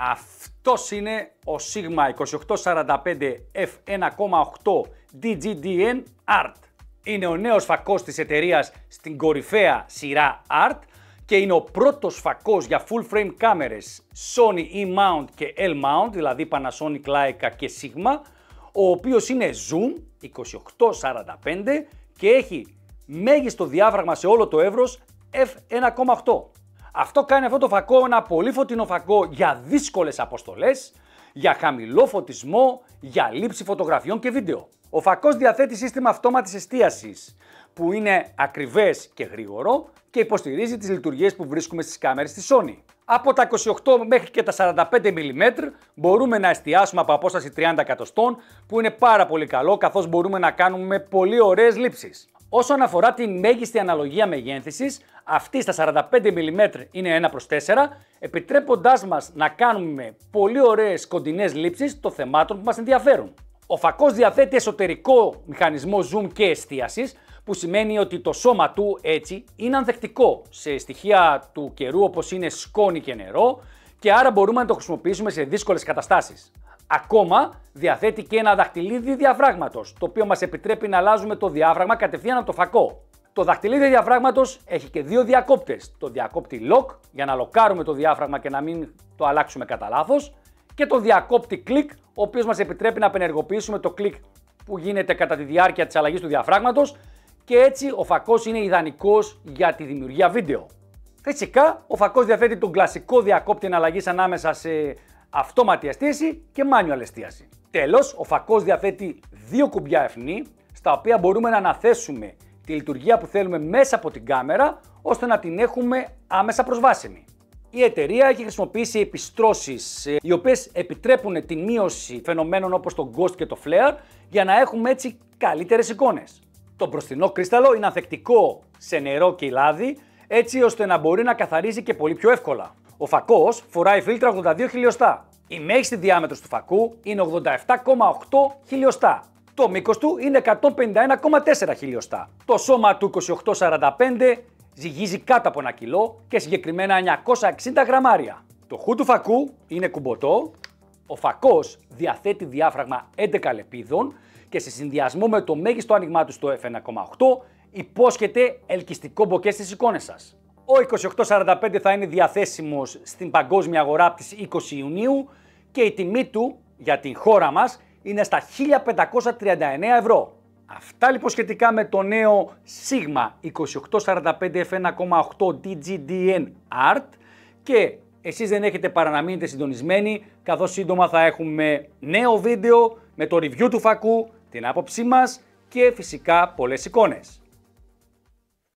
Αυτός είναι ο Sigma 2845 f1.8 DGDN Art. Είναι ο νέος φακός της εταιρείας στην κορυφαία σειρά Art και είναι ο πρώτος φακός για full frame κάμερες Sony E-mount και L-mount, δηλαδή Panasonic, Leica και Sigma, ο οποίος είναι zoom 2845 και έχει μέγιστο διάφραγμα σε όλο το εύρος f1.8. Αυτό κάνει αυτό το φακό ένα πολύ φωτεινό φακό για δύσκολες αποστολές, για χαμηλό φωτισμό, για λήψη φωτογραφιών και βίντεο. Ο φακός διαθέτει σύστημα αυτόματης εστίασης που είναι ακριβές και γρήγορο και υποστηρίζει τις λειτουργίες που βρίσκουμε στις κάμερες της Sony. Από τα 28 μέχρι και τα 45 mm μπορούμε να εστιάσουμε από απόσταση 30 εκατοστών που είναι πάρα πολύ καλό καθώς μπορούμε να κάνουμε πολύ ωραίες λήψεις. Όσον αφορά τη μέγιστη αναλογία μεγένθησης, αυτή στα 45 mm είναι 1 προς 4, επιτρέποντάς μας να κάνουμε πολύ ωραίες κοντινές λήψεις των θεμάτων που μας ενδιαφέρουν. Ο φακός διαθέτει εσωτερικό μηχανισμό zoom και εστίασης, που σημαίνει ότι το σώμα του έτσι είναι ανθεκτικό σε στοιχεία του καιρού όπως είναι σκόνη και νερό και άρα μπορούμε να το χρησιμοποιήσουμε σε δύσκολες καταστάσεις. Ακόμα διαθέτει και ένα δαχτυλίδι διαφράγματος, το οποίο μας επιτρέπει να αλλάζουμε το διάφραγμα κατευθείαν από το φακό. Το δαχτυλίδι διαφράγματος έχει και δύο διακόπτες. Το διακόπτη lock για να λοκάρουμε το διάφραγμα και να μην το αλλάξουμε κατά λάθος. Και το διακόπτη click, ο οποίος μας επιτρέπει να απενεργοποιήσουμε το click που γίνεται κατά τη διάρκεια της αλλαγής του διαφράγματος και έτσι ο φακός είναι ιδανικός για τη δημιουργία βίντεο. Φυσικά, ο φακός διαθέτει τον κλασικό διακόπτη εναλλαγής ανάμεσα σε αυτόματη εστίαση και manual εστίαση. Τέλος, ο φακός διαθέτει δύο κουμπιά ευνή, στα οποία μπορούμε να αναθέσουμε τη λειτουργία που θέλουμε μέσα από την κάμερα, ώστε να την έχουμε άμεσα προσβάσιμη. Η εταιρεία έχει χρησιμοποιήσει επιστρώσεις ε, οι οποίες επιτρέπουν τη μείωση φαινομένων όπως το ghost και το flare για να έχουμε έτσι καλύτερες εικόνες. Το μπροστινό κρίσταλο είναι ανθεκτικό σε νερό και λάδι, έτσι ώστε να μπορεί να καθαρίζει και πολύ πιο εύκολα. Ο φακός φοράει φίλτρα 82 χιλιοστά. Η μέγιστη διάμετρος του φακού είναι 87,8 χιλιοστά. Το μήκος του είναι 151,4 χιλιοστά. Το σώμα του 2845 ζυγίζει κάτω από ένα κιλό και συγκεκριμένα 960 γραμμάρια. Το χου του φακού είναι κουμποτό. Ο φακός διαθέτει διάφραγμα 11 λεπίδων και σε συνδυασμό με το μέγιστο άνοιγμά του στο f1.8 υπόσχεται ελκυστικό μποκέ στις εικόνες σας. Ο 2845 θα είναι διαθέσιμος στην παγκόσμια αγορά από τις 20 Ιουνίου και η τιμή του για την χώρα μας είναι στα 1539 ευρώ. Αυτά λοιπόν σχετικά με το νέο Sigma 2845 f1.8 DGDN Art και εσείς δεν έχετε παρά να μείνετε συντονισμένοι καθώς σύντομα θα έχουμε νέο βίντεο με το review του φακού, την άποψή μας και φυσικά πολλές εικόνες.